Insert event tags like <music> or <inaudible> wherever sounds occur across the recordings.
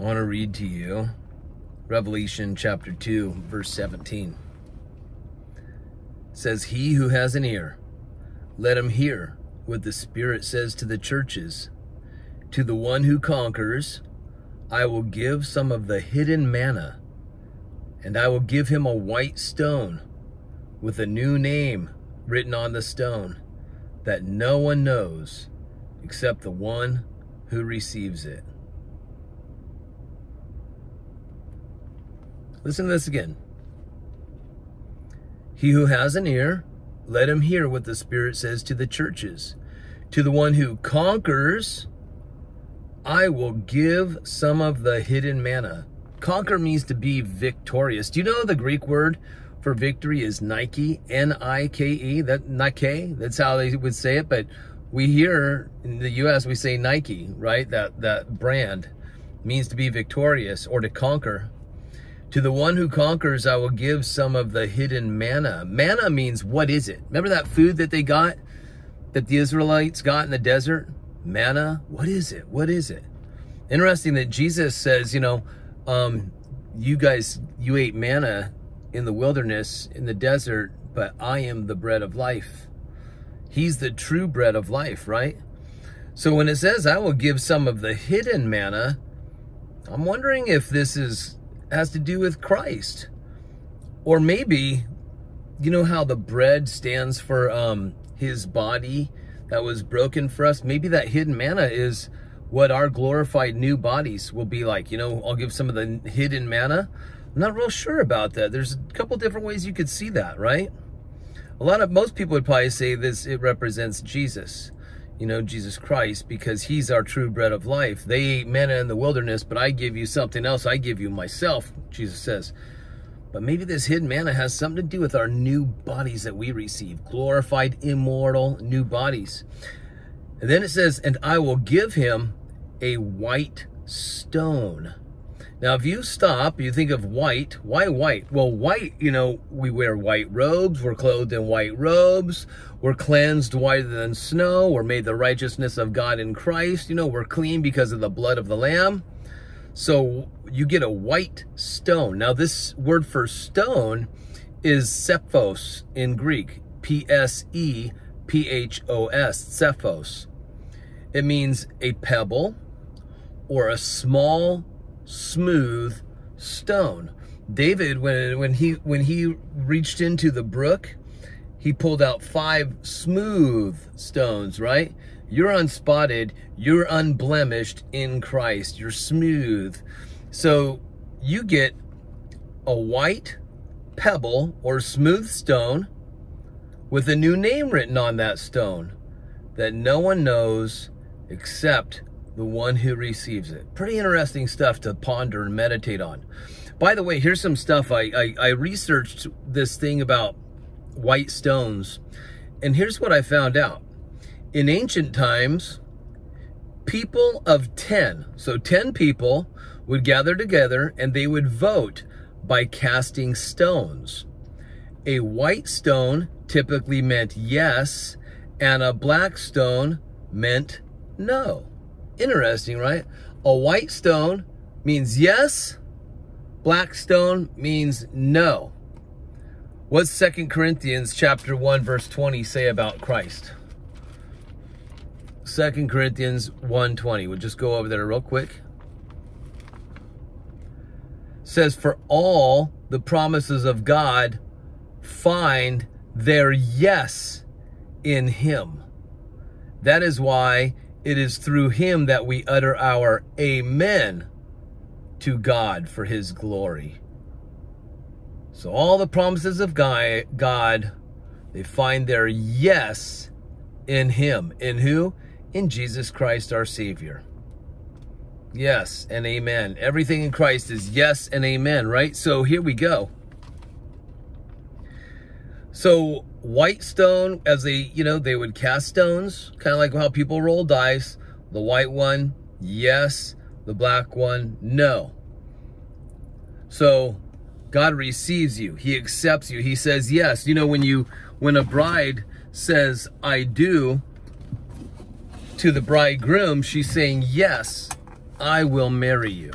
I want to read to you Revelation chapter 2, verse 17. It says, He who has an ear, let him hear what the Spirit says to the churches. To the one who conquers, I will give some of the hidden manna, and I will give him a white stone with a new name written on the stone that no one knows except the one who receives it. Listen to this again. He who has an ear, let him hear what the Spirit says to the churches. To the one who conquers, I will give some of the hidden manna. Conquer means to be victorious. Do you know the Greek word for victory is Nike, N-I-K-E, that Nike, that's how they would say it, but we here in the US, we say Nike, right? That, that brand means to be victorious or to conquer. To the one who conquers, I will give some of the hidden manna. Manna means, what is it? Remember that food that they got, that the Israelites got in the desert? Manna, what is it? What is it? Interesting that Jesus says, you know, um, you guys, you ate manna in the wilderness, in the desert, but I am the bread of life. He's the true bread of life, right? So when it says, I will give some of the hidden manna, I'm wondering if this is has to do with Christ. Or maybe, you know how the bread stands for um, his body that was broken for us? Maybe that hidden manna is what our glorified new bodies will be like. You know, I'll give some of the hidden manna. I'm not real sure about that. There's a couple different ways you could see that, right? A lot of, most people would probably say this, it represents Jesus you know, Jesus Christ, because he's our true bread of life. They ate manna in the wilderness, but I give you something else. I give you myself, Jesus says. But maybe this hidden manna has something to do with our new bodies that we receive, glorified, immortal, new bodies. And then it says, and I will give him a white stone. Now, if you stop, you think of white. Why white? Well, white, you know, we wear white robes. We're clothed in white robes. We're cleansed whiter than snow. We're made the righteousness of God in Christ. You know, we're clean because of the blood of the Lamb. So you get a white stone. Now, this word for stone is psephos in Greek. P-S-E-P-H-O-S, psephos. It means a pebble or a small smooth stone. David, when, when, he, when he reached into the brook, he pulled out five smooth stones, right? You're unspotted, you're unblemished in Christ, you're smooth. So you get a white pebble or smooth stone with a new name written on that stone that no one knows except the one who receives it. Pretty interesting stuff to ponder and meditate on. By the way, here's some stuff. I, I, I researched this thing about white stones, and here's what I found out. In ancient times, people of 10, so 10 people would gather together and they would vote by casting stones. A white stone typically meant yes, and a black stone meant no. Interesting, right? A white stone means yes, black stone means no. What's Second Corinthians chapter 1 verse 20 say about Christ? Second Corinthians 1:20. We'll just go over there real quick. says for all the promises of God find their yes in him. That is why it is through him that we utter our amen to God for his glory. So all the promises of God, they find their yes in him. In who? In Jesus Christ our Savior. Yes and amen. Everything in Christ is yes and amen, right? So here we go. So white stone, as they, you know, they would cast stones, kind of like how people roll dice. The white one, yes. The black one, no. So God receives you. He accepts you. He says yes. You know, when you, when a bride says, I do, to the bridegroom, she's saying yes I will marry you.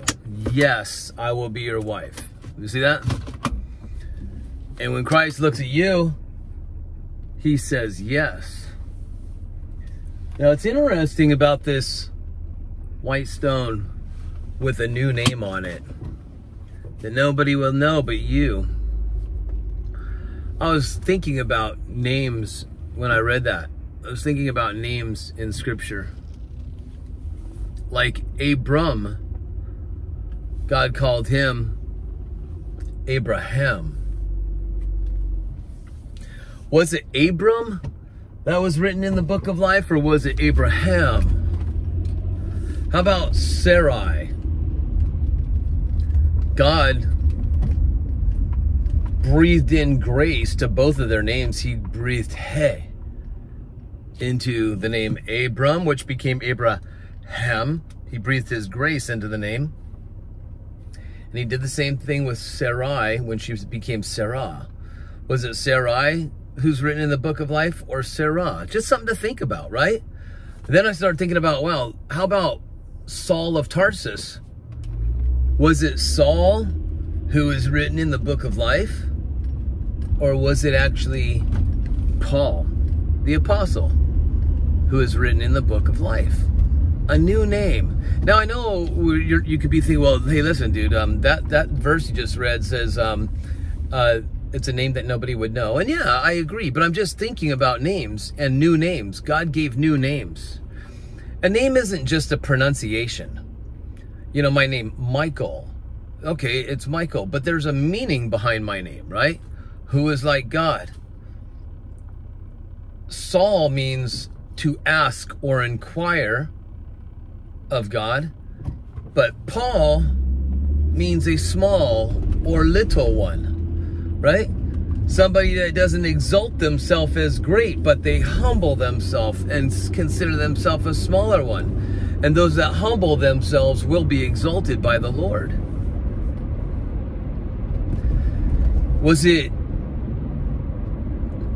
Yes, I will be your wife. You see that? And when Christ looks at you, he says yes. Now, it's interesting about this white stone with a new name on it that nobody will know but you. I was thinking about names when I read that. I was thinking about names in scripture. Like Abram, God called him Abraham. Was it Abram that was written in the book of life, or was it Abraham? How about Sarai? God breathed in grace to both of their names. He breathed He into the name Abram, which became Abraham. He breathed his grace into the name. And he did the same thing with Sarai when she became Sarah. Was it Sarai who's written in the book of life or Sarah? Just something to think about, right? then I started thinking about, well, how about Saul of Tarsus? Was it Saul who is written in the book of life? Or was it actually Paul, the apostle, who is written in the book of life? A new name. Now I know you could be thinking, well, hey, listen, dude, um, that that verse you just read says um, uh, it's a name that nobody would know, and yeah, I agree. But I'm just thinking about names and new names. God gave new names. A name isn't just a pronunciation. You know, my name, Michael. Okay, it's Michael, but there's a meaning behind my name, right? Who is like God. Saul means to ask or inquire of God, but Paul means a small or little one, right? Somebody that doesn't exalt themselves as great, but they humble themselves and consider themselves a smaller one. And those that humble themselves will be exalted by the Lord. Was it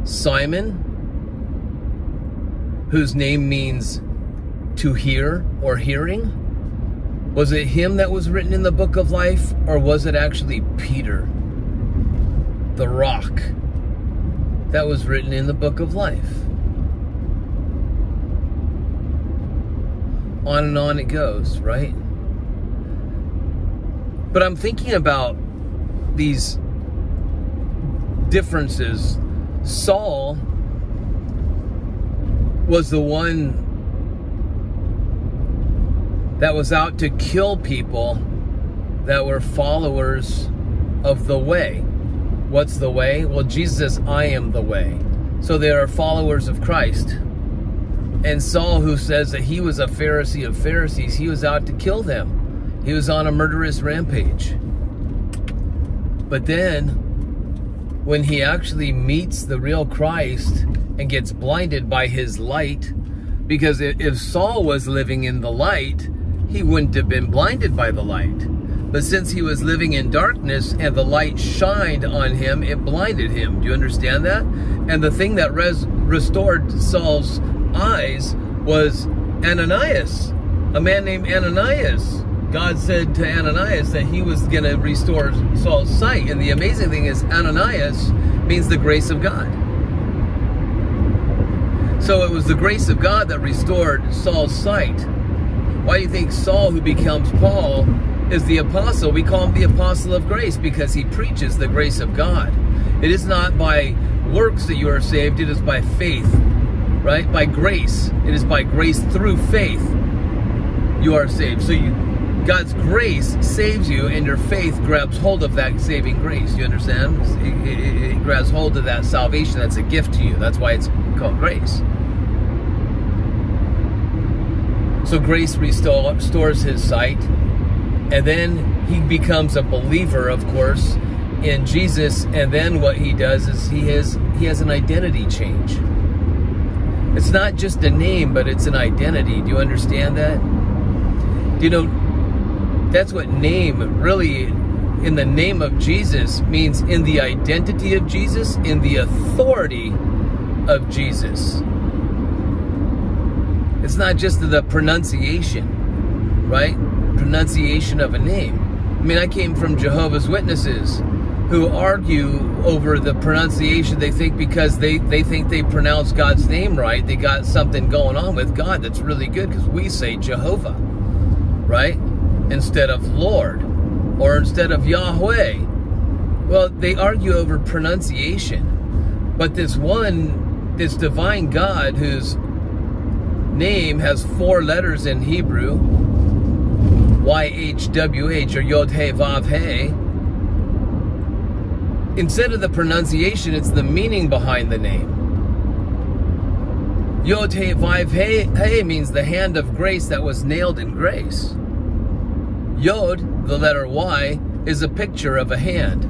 Simon, whose name means to hear or hearing? Was it him that was written in the book of life, or was it actually Peter? The rock that was written in the book of life. On and on it goes, right? But I'm thinking about these differences. Saul was the one that was out to kill people that were followers of the way. What's the way? Well, Jesus says, I am the way. So they are followers of Christ. And Saul, who says that he was a Pharisee of Pharisees, he was out to kill them. He was on a murderous rampage. But then, when he actually meets the real Christ and gets blinded by his light, because if Saul was living in the light, he wouldn't have been blinded by the light. But since he was living in darkness and the light shined on him, it blinded him. Do you understand that? And the thing that res- restored Saul's eyes was Ananias, a man named Ananias. God said to Ananias that he was going to restore Saul's sight. And the amazing thing is, Ananias means the grace of God. So it was the grace of God that restored Saul's sight. Why do you think Saul, who becomes Paul, is the apostle. We call him the apostle of grace because he preaches the grace of God. It is not by works that you are saved, it is by faith, right? By grace. It is by grace through faith you are saved. So you, God's grace saves you, and your faith grabs hold of that saving grace. You understand? It, it, it grabs hold of that salvation that's a gift to you. That's why it's called grace. So grace restores his sight and then he becomes a believer, of course, in Jesus. And then what he does is he has he has an identity change. It's not just a name, but it's an identity. Do you understand that? Do you know that's what name really in the name of Jesus means in the identity of Jesus, in the authority of Jesus. It's not just the pronunciation, right? Pronunciation of a name. I mean, I came from Jehovah's Witnesses who argue over the pronunciation. They think because they, they think they pronounce God's name right, they got something going on with God that's really good because we say Jehovah, right? Instead of Lord or instead of Yahweh. Well, they argue over pronunciation. But this one, this divine God whose name has four letters in Hebrew, YHWH or Yod He Vav He, instead of the pronunciation, it's the meaning behind the name. Yod He Vav He, he means the hand of grace that was nailed in grace. Yod, the letter Y, is a picture of a hand.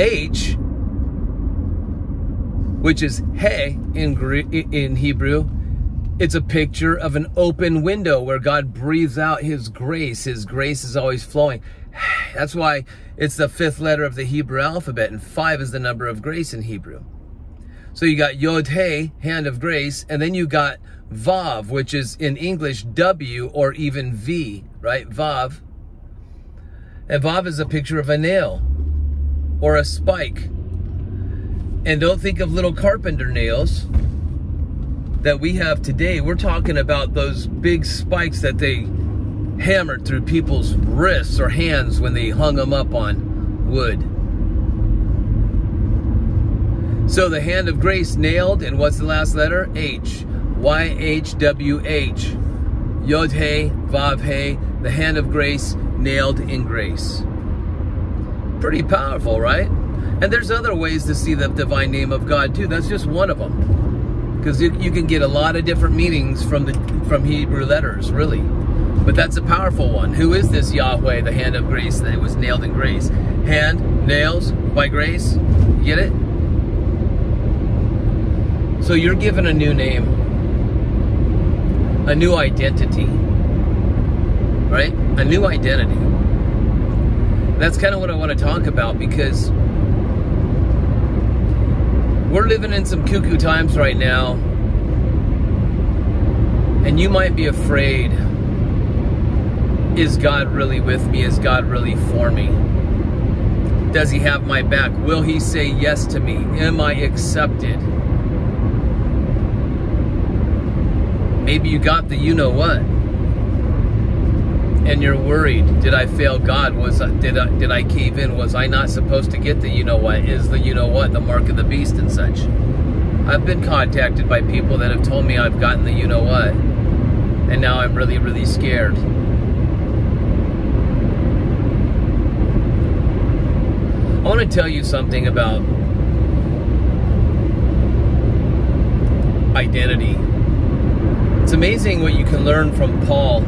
H, which is He in, in Hebrew, it's a picture of an open window where God breathes out His grace. His grace is always flowing. <sighs> That's why it's the fifth letter of the Hebrew alphabet, and five is the number of grace in Hebrew. So you got Yod He, hand of grace, and then you got Vav, which is in English W or even V, right? Vav. And Vav is a picture of a nail or a spike. And don't think of little carpenter nails that we have today. We're talking about those big spikes that they hammered through people's wrists or hands when they hung them up on wood. So the hand of grace nailed, and what's the last letter? H. Y H W H. Yod He, Vav He, the hand of grace nailed in grace. Pretty powerful, right? And there's other ways to see the divine name of God too. That's just one of them. Because you, you can get a lot of different meanings from the from Hebrew letters, really. But that's a powerful one. Who is this Yahweh, the hand of grace that was nailed in grace? Hand, nails, by grace. get it? So you're given a new name, a new identity, right? A new identity. That's kind of what I want to talk about because we're living in some cuckoo times right now, and you might be afraid is God really with me? Is God really for me? Does he have my back? Will he say yes to me? Am I accepted? Maybe you got the you know what. And you're worried. Did I fail God? Was I, did I did I cave in? Was I not supposed to get the you know what? Is the you know what the mark of the beast and such? I've been contacted by people that have told me I've gotten the you know what. And now I'm really really scared. I want to tell you something about identity. It's amazing what you can learn from Paul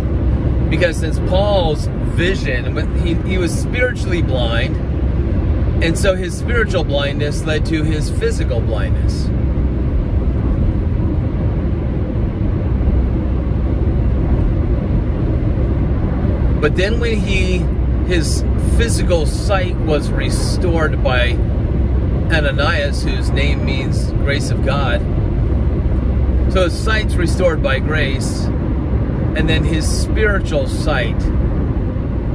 because since Paul's vision, he, he was spiritually blind, and so his spiritual blindness led to his physical blindness. But then when he his physical sight was restored by Ananias, whose name means grace of God. So his sight's restored by grace, and then his spiritual sight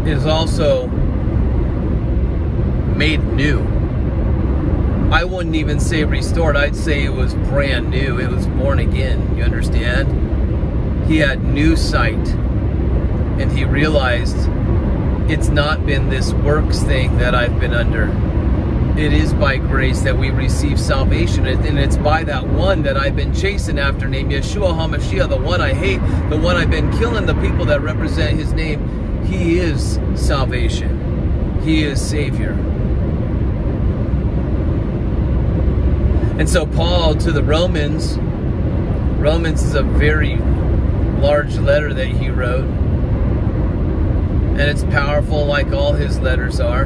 is also made new. I wouldn't even say restored, I'd say it was brand new. It was born again. You understand? He had new sight, and he realized it's not been this works thing that I've been under. It is by grace that we receive salvation, and it's by that one that I've been chasing after, named Yeshua HaMashiach, the one I hate, the one I've been killing the people that represent his name. He is salvation. He is Savior. And so Paul to the Romans, Romans is a very large letter that he wrote and it's powerful like all his letters are.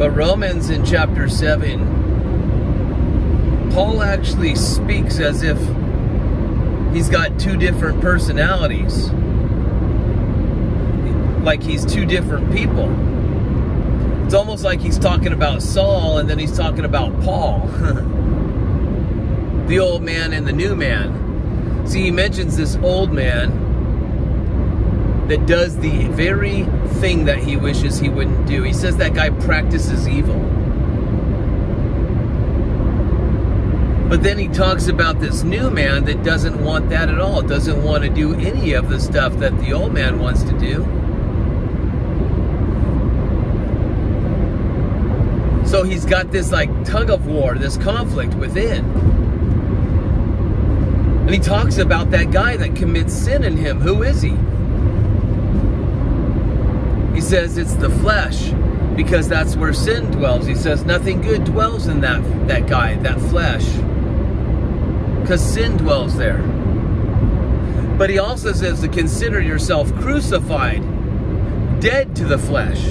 But Romans in chapter 7, Paul actually speaks as if he's got two different personalities. Like he's two different people. It's almost like he's talking about Saul and then he's talking about Paul. <laughs> the old man and the new man. See, he mentions this old man that does the very thing that he wishes he wouldn't do. He says that guy practices evil. But then he talks about this new man that doesn't want that at all, doesn't want to do any of the stuff that the old man wants to do. So he's got this like tug of war, this conflict within. And he talks about that guy that commits sin in him. Who is he? Says it's the flesh because that's where sin dwells. He says nothing good dwells in that that guy, that flesh because sin dwells there. But he also says to consider yourself crucified, dead to the flesh,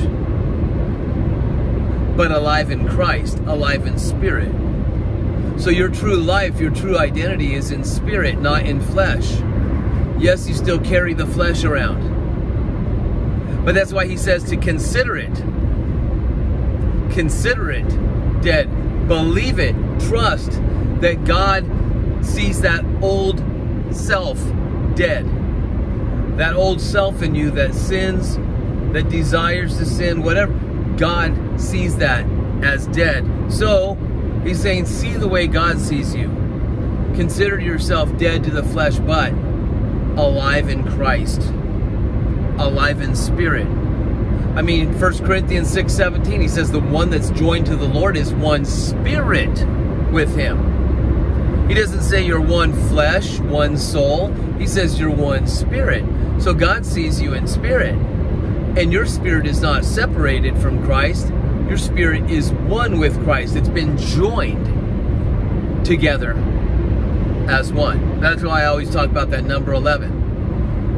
but alive in Christ, alive in spirit. So your true life, your true identity is in spirit, not in flesh. Yes, you still carry the flesh around. But that's why he says to consider it. Consider it dead. Believe it. Trust that God sees that old self dead. That old self in you that sins, that desires to sin, whatever. God sees that as dead. So he's saying, see the way God sees you. Consider yourself dead to the flesh, but alive in Christ, alive in spirit. I mean, 1 Corinthians 6 17, he says, the one that's joined to the Lord is one spirit with him. He doesn't say you're one flesh, one soul. He says you're one spirit. So God sees you in spirit. And your spirit is not separated from Christ. Your spirit is one with Christ. It's been joined together as one. That's why I always talk about that number 11.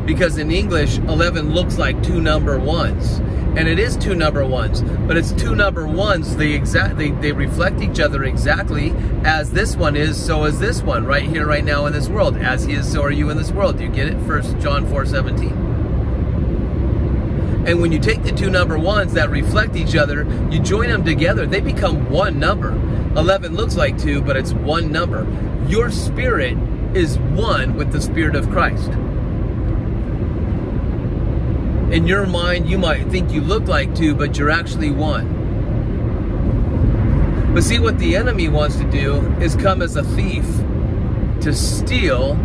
Because in English, 11 looks like two number ones. And it is two number ones but it's two number ones they exact they, they reflect each other exactly as this one is so is this one right here right now in this world. As he is so are you in this world. Do you get it? First john 4 17 and when you take the two number ones that reflect each other you join them together they become one number. 11 looks like two but it's one number. Your spirit is one with the spirit of christ in your mind, you might think you look like two, but you're actually one. But see, what the enemy wants to do is come as a thief to steal,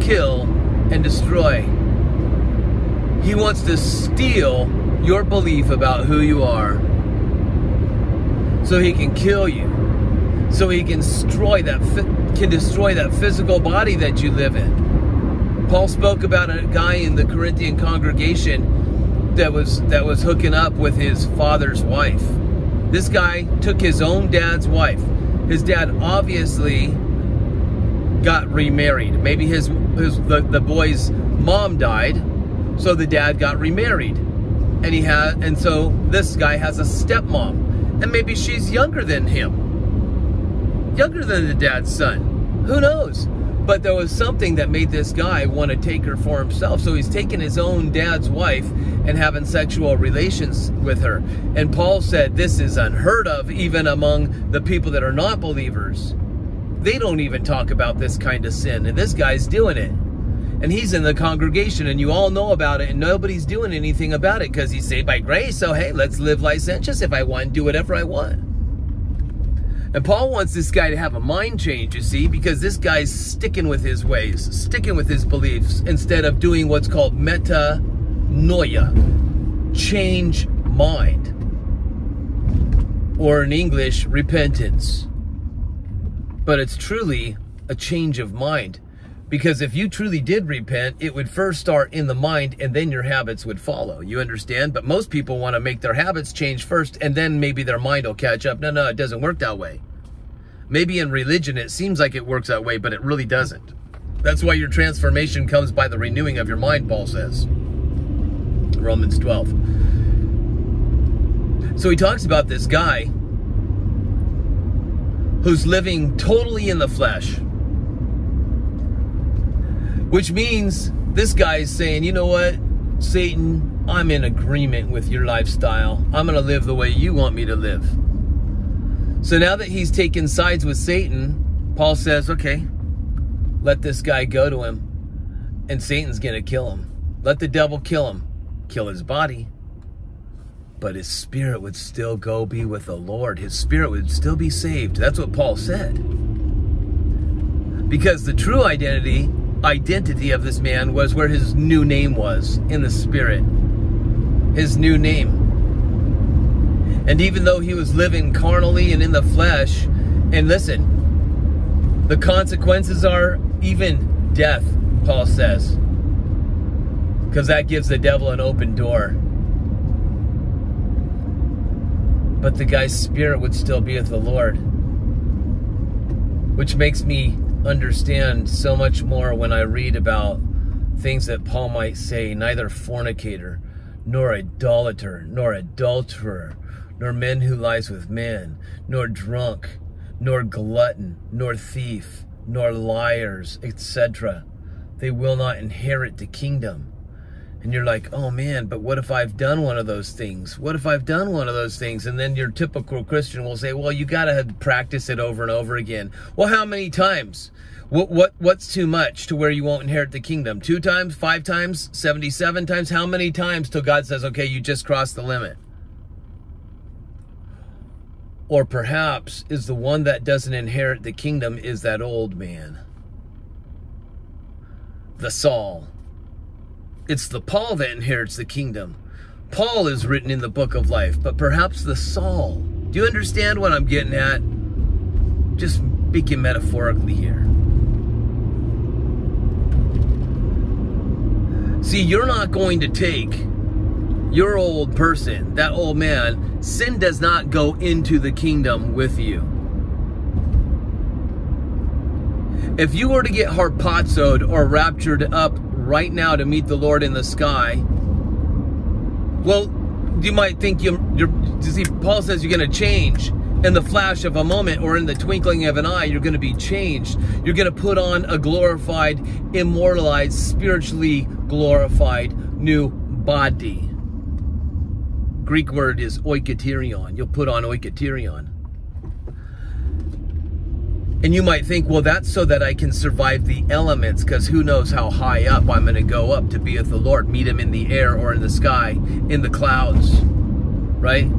kill, and destroy. He wants to steal your belief about who you are so he can kill you. So he can destroy that can destroy that physical body that you live in. Paul spoke about a guy in the Corinthian congregation that was that was hooking up with his father's wife. This guy took his own dad's wife. His dad obviously got remarried. Maybe his his the, the boy's mom died, so the dad got remarried. And he had and so this guy has a stepmom. And maybe she's younger than him. Younger than the dad's son. Who knows? But there was something that made this guy want to take her for himself. So he's taking his own dad's wife and having sexual relations with her. And Paul said this is unheard of even among the people that are not believers. They don't even talk about this kind of sin. And this guy's doing it. And he's in the congregation and you all know about it and nobody's doing anything about it because he's saved by grace. So hey, let's live licentious if I want, do whatever I want. And Paul wants this guy to have a mind change, you see, because this guy's sticking with his ways, sticking with his beliefs, instead of doing what's called metanoia, change mind. Or in English, repentance. But it's truly a change of mind. Because if you truly did repent, it would first start in the mind and then your habits would follow. You understand? But most people want to make their habits change first and then maybe their mind will catch up. No, no, it doesn't work that way. Maybe in religion it seems like it works that way, but it really doesn't. That's why your transformation comes by the renewing of your mind, Paul says. Romans 12. So he talks about this guy who's living totally in the flesh which means this guy is saying, you know what, Satan, I'm in agreement with your lifestyle. I'm going to live the way you want me to live. So now that he's taken sides with Satan, Paul says, okay, let this guy go to him, and Satan's going to kill him. Let the devil kill him. kill his body, but his spirit would still go be with the Lord. His spirit would still be saved. That's what Paul said. Because the true identity identity of this man was where his new name was in the spirit. His new name. And even though he was living carnally and in the flesh, and listen, the consequences are even death, Paul says. Because that gives the devil an open door. But the guy's spirit would still be with the Lord. Which makes me understand so much more when I read about things that Paul might say neither fornicator, nor idolater, nor adulterer, nor men who lies with men, nor drunk, nor glutton, nor thief, nor liars, etc. They will not inherit the kingdom. And you're like, oh man, but what if I've done one of those things? What if I've done one of those things? And then your typical Christian will say, well, you got to practice it over and over again. Well, how many times? What, what, what's too much to where you won't inherit the kingdom? Two times, five times, 77 times? How many times till God says, okay, you just crossed the limit? Or perhaps is the one that doesn't inherit the kingdom is that old man. The Saul it's the Paul that inherits the kingdom. Paul is written in the book of life, but perhaps the Saul. Do you understand what I'm getting at? Just speaking metaphorically here. See, you're not going to take your old person, that old man, sin does not go into the kingdom with you. If you were to get harpazoed or raptured up right now to meet the Lord in the sky, well, you might think you're, you're you see, Paul says you're going to change in the flash of a moment or in the twinkling of an eye, you're going to be changed. You're going to put on a glorified, immortalized, spiritually glorified new body. Greek word is oiketerion. You'll put on oiketerion. And you might think, well, that's so that I can survive the elements, because who knows how high up I'm going to go up to be with the Lord, meet him in the air or in the sky, in the clouds, right?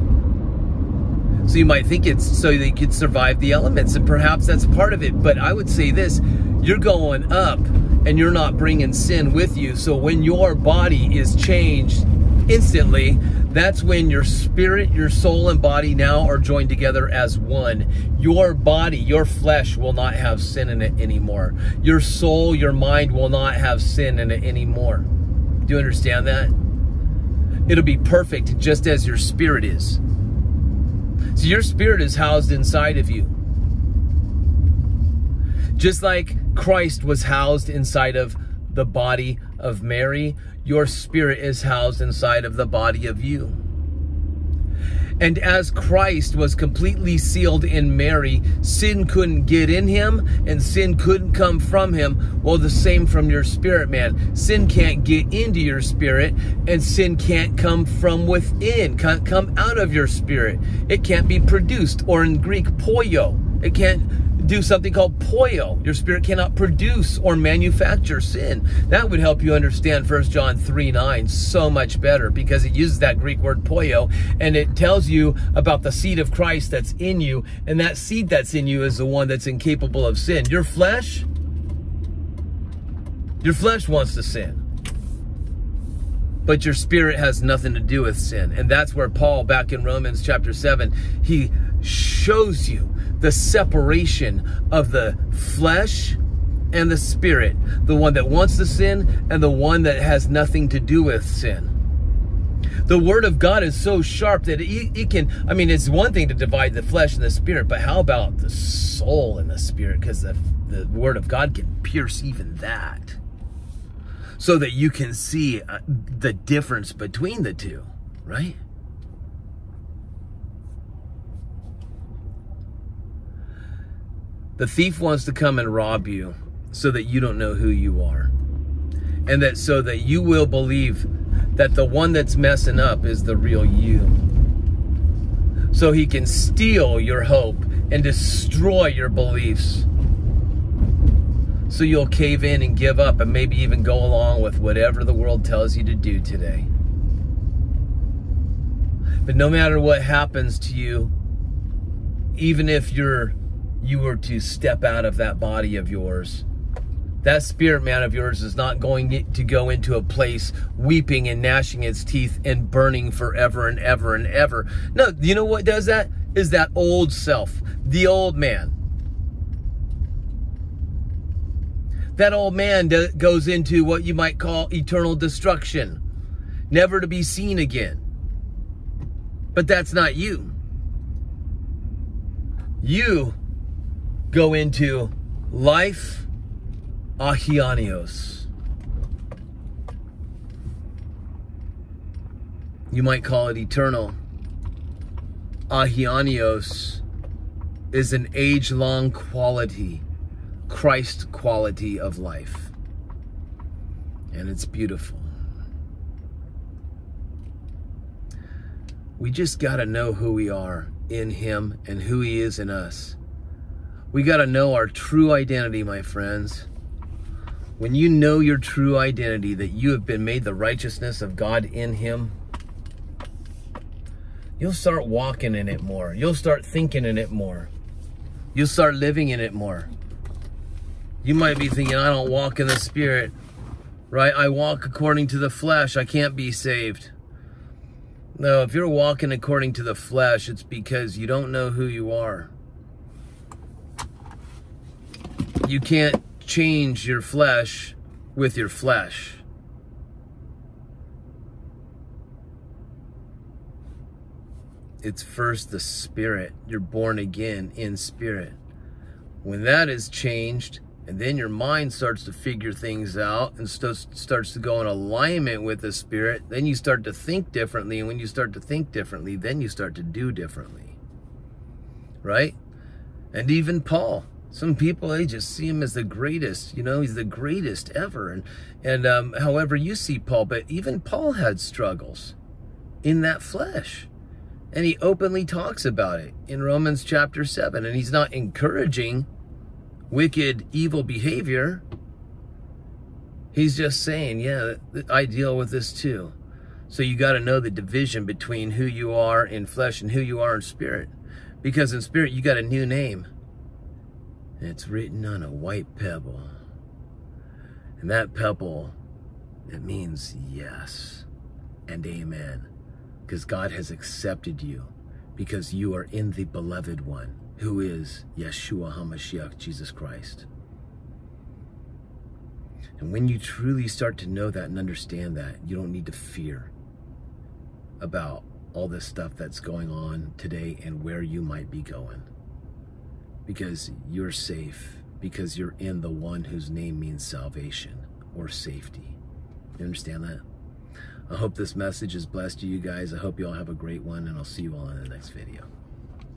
So you might think it's so they could survive the elements, and perhaps that's part of it. But I would say this you're going up and you're not bringing sin with you. So when your body is changed instantly, that's when your spirit, your soul, and body now are joined together as one. Your body, your flesh will not have sin in it anymore. Your soul, your mind will not have sin in it anymore. Do you understand that? It'll be perfect just as your spirit is. So your spirit is housed inside of you. Just like Christ was housed inside of the body of Mary, your spirit is housed inside of the body of you. And as Christ was completely sealed in Mary, sin couldn't get in him and sin couldn't come from him. Well, the same from your spirit, man. Sin can't get into your spirit and sin can't come from within, can't come out of your spirit. It can't be produced, or in Greek, poio. It can't do something called poio. Your spirit cannot produce or manufacture sin. That would help you understand 1 John 3 9 so much better because it uses that Greek word poio and it tells you about the seed of Christ that's in you. And that seed that's in you is the one that's incapable of sin. Your flesh, your flesh wants to sin. But your spirit has nothing to do with sin. And that's where Paul, back in Romans chapter 7, he shows you the separation of the flesh and the spirit, the one that wants to sin and the one that has nothing to do with sin. The word of God is so sharp that it, it can, I mean, it's one thing to divide the flesh and the spirit, but how about the soul and the spirit? Because the, the word of God can pierce even that so that you can see uh, the difference between the two, right? The thief wants to come and rob you so that you don't know who you are. And that so that you will believe that the one that's messing up is the real you. So he can steal your hope and destroy your beliefs. So you'll cave in and give up and maybe even go along with whatever the world tells you to do today. But no matter what happens to you, even if you're you were to step out of that body of yours, that spirit man of yours is not going to go into a place weeping and gnashing its teeth and burning forever and ever and ever. No, you know what does that? Is that old self, the old man. That old man goes into what you might call eternal destruction, never to be seen again. But that's not you. You go into life aionios. You might call it eternal. Aionios is an age-long quality, Christ quality of life. And it's beautiful. We just got to know who we are in him and who he is in us. We got to know our true identity, my friends. When you know your true identity, that you have been made the righteousness of God in him, you'll start walking in it more. You'll start thinking in it more. You'll start living in it more. You might be thinking, I don't walk in the spirit, right? I walk according to the flesh. I can't be saved. No, if you're walking according to the flesh, it's because you don't know who you are. You can't change your flesh with your flesh. It's first the spirit. You're born again in spirit. When that is changed, and then your mind starts to figure things out and starts to go in alignment with the spirit, then you start to think differently. And when you start to think differently, then you start to do differently. Right? And even Paul, some people they just see him as the greatest you know he's the greatest ever. And and um, however you see paul but even paul had struggles in that flesh. And he openly talks about it in romans chapter 7 and he's not encouraging wicked evil behavior. He's just saying yeah i deal with this too. So you got to know the division between who you are in flesh and who you are in spirit. Because in spirit you got a new name it's written on a white pebble. And that pebble, it means yes and amen. Because God has accepted you. Because you are in the beloved one, who is Yeshua HaMashiach, Jesus Christ. And when you truly start to know that and understand that, you don't need to fear about all this stuff that's going on today and where you might be going because you're safe, because you're in the one whose name means salvation or safety. You understand that? I hope this message has blessed you guys. I hope you all have a great one, and I'll see you all in the next video.